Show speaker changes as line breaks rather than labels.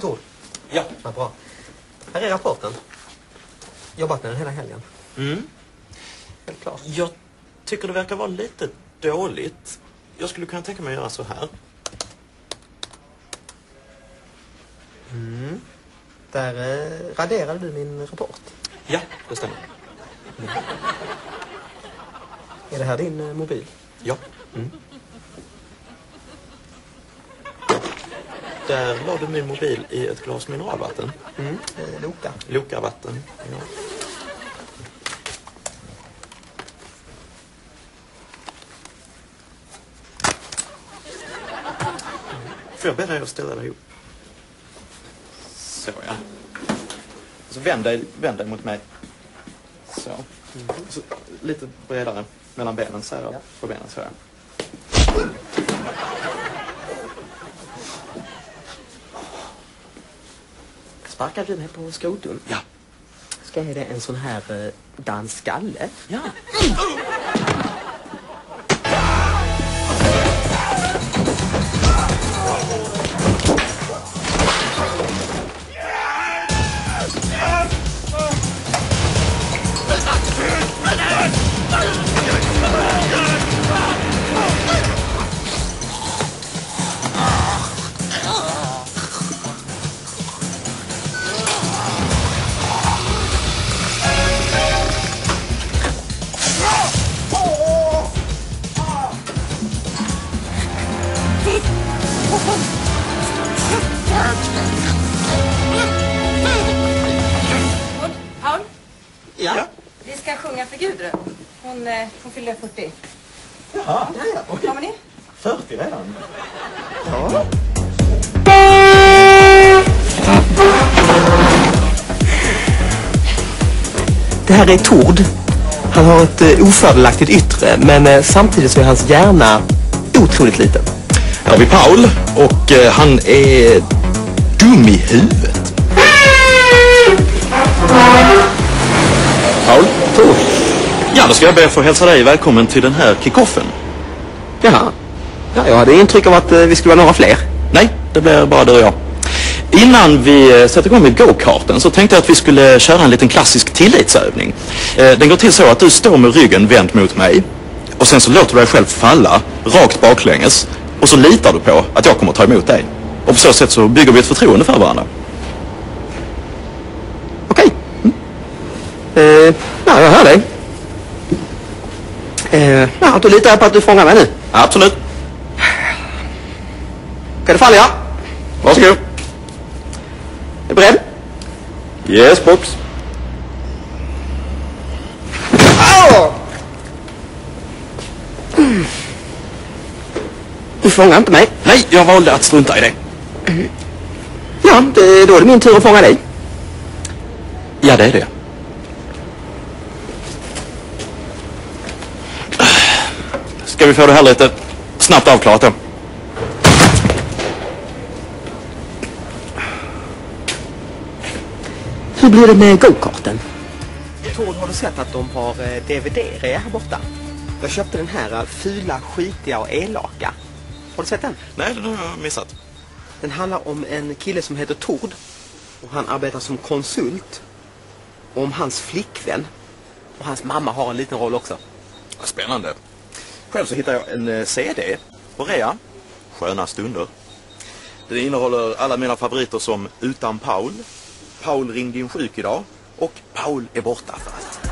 Tord,
Ja.
vad bra. Här är rapporten. Jobbat med den hela helgen.
Mm.
Helt klart.
Jag tycker det verkar vara lite dåligt. Jag skulle kunna tänka mig att göra så här.
Där eh, raderade du min rapport.
Ja, det stämmer.
Är det här din eh, mobil?
Ja. Mm. Där la du min mobil i ett glas mineralvatten.
Mm. Eh, Loka.
Lokarvatten. Ja. Får jag be dig att ställa dig upp? Så ja. Så vänd dig, vänd dig mot mig. Så. så lite bredare mellan benen så här.
Ja.
På benen så här.
Sparkar du mig på skotum?
Ja.
Ska jag ge dig en sån här eh, dansskalle?
Ja.
Ja.
vi ska sjunga för Gudrun. Hon, eh, hon fyller 40.
Jaha,
Kommer ni?
40 redan?
Det här är Tord. Han har ett eh, ofördelaktigt yttre, men eh, samtidigt så är hans hjärna otroligt liten.
Här har vi Paul och eh, han är dum i huvudet. Ja, då ska jag be att få hälsa dig välkommen till den här kickoffen.
Jaha. Ja, jag hade intryck av att eh, vi skulle vara några fler.
Nej, det blir bara du och jag. Innan vi eh, sätter igång med go-karten så tänkte jag att vi skulle köra en liten klassisk tillitsövning. Eh, Den går till så att du står med ryggen vänd mot mig och sen så låter du dig själv falla rakt baklänges och så litar du på att jag kommer att ta emot dig. Och på så sätt så bygger vi ett förtroende för varandra.
Okej. Mm. Eh, ja, jag hör dig. Eh, ja, då litar jag på att du fångar mig nu.
Absolut.
Ska det falla, ja?
Varsågod.
Är du beredd?
Yes, box.
Mm. Du fångar inte mig.
Nej, jag valde att strunta i det.
Ja, det, då är det min tur att fånga dig.
Ja, det är det. Ska vi få det här lite snabbt avklarat då?
Hur blir det med go-karten? Tord, har du sett att de har eh, DVD-rea här borta? Jag köpte den här eh, fula, skitiga och elaka. Har du sett den?
Nej, den har jag missat.
Den handlar om en kille som heter Tord. Och han arbetar som konsult. Och om hans flickvän. Och hans mamma har en liten roll också.
Spännande. Själv så hittade jag en eh, CD på rea. Sköna stunder. Den innehåller alla mina favoriter som Utan Paul, Paul ringde in sjuk idag och Paul är borta för att